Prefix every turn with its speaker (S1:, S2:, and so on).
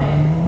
S1: Amen.